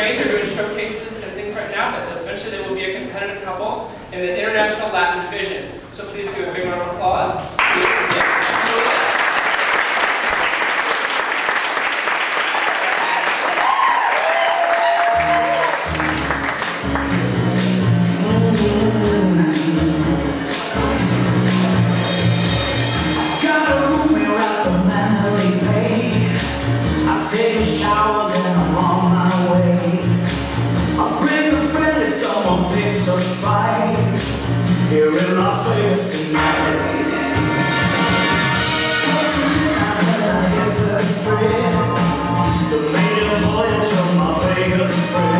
They're doing showcases and things right now, but eventually they will be a competitive couple in the International Latin Division. So please give a big round of applause. fight here in Las Vegas tonight. I'm The maiden voyage of my Vegas trip